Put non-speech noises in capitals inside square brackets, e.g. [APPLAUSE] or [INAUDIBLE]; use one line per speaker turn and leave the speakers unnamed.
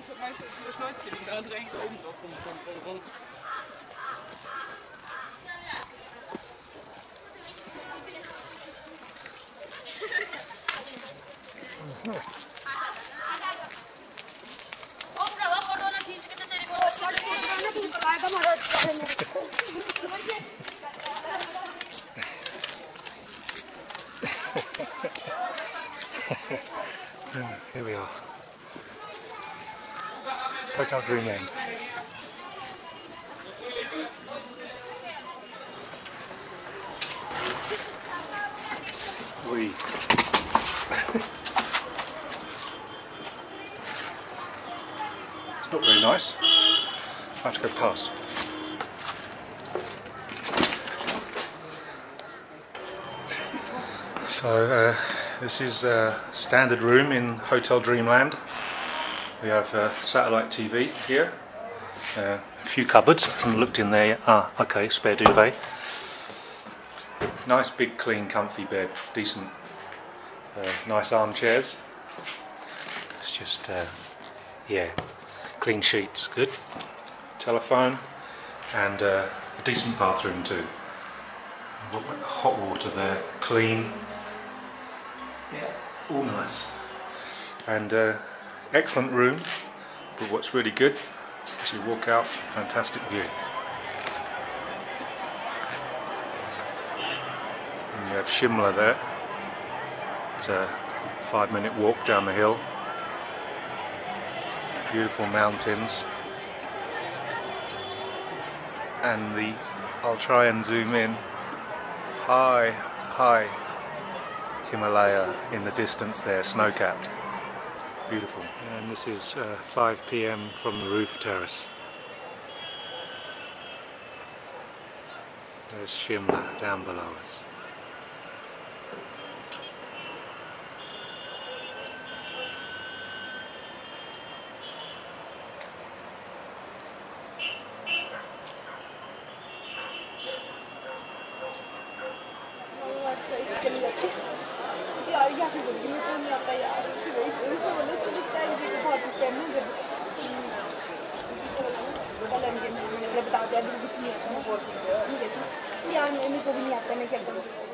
dann sind meistens nur Schnäuzchen, die gerade direkt oben drauf rumkommen. [LAUGHS]
Here we are. Hotel Dreamland. We. it's not very nice. I have to go past. [LAUGHS] So uh, this is a standard room in Hotel Dreamland. We have uh, satellite TV here, uh, a few cupboards. I haven't looked in there. Ah, okay, spare duvet. Nice big clean comfy bed, decent, uh, nice armchairs. It's just, uh, yeah, clean sheets, good. Telephone and uh, a decent bathroom too. Hot water there, clean. Yeah, all nice. And uh, excellent room, but what's really good, as you walk out, fantastic view. And you have Shimla there. It's a five minute walk down the hill. Beautiful mountains. And the, I'll try and zoom in. High, high Himalaya in the distance there, snow-capped. Beautiful. And this is uh, 5 p.m. from the roof terrace. There's Shimla down below us.
[LAUGHS] Yeah, yeah, के जब बता दिया बिल्कुल नहीं आता ना यार मेरे को भी नहीं आता मैं क्या करूँ